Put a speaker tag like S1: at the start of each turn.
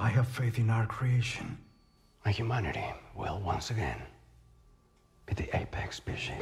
S1: I have faith in our creation.
S2: And humanity will once again be the apex species.